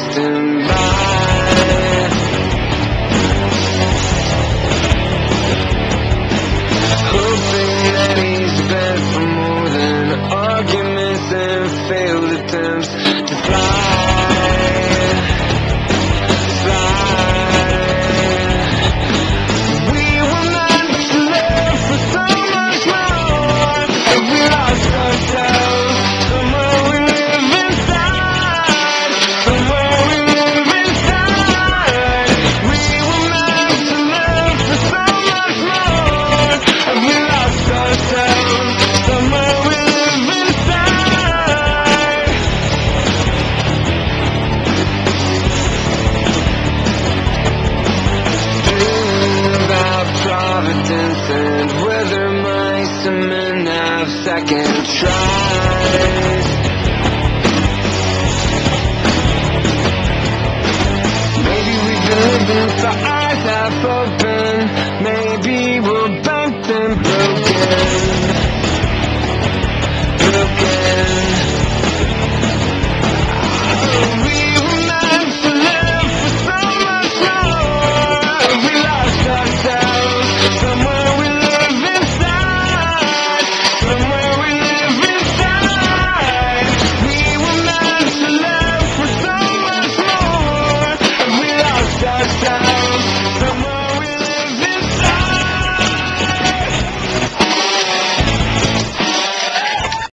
passing by Hoping that he's bent for more than arguments and failed attempts to fly. second tries. Maybe we could live for eyes I've open.